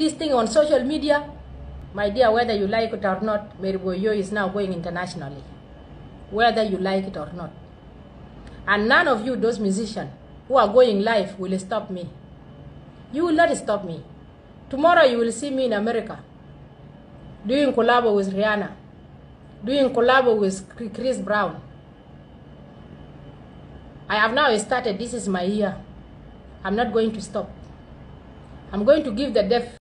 this thing on social media, my dear, whether you like it or not, Mary Boyoi is now going internationally. Whether you like it or not. And none of you, those musicians who are going live, will stop me. You will not stop me. Tomorrow you will see me in America doing collab with Rihanna, doing collab with Chris Brown. I have now started, this is my year. I'm not going to stop. I'm going to give the deaf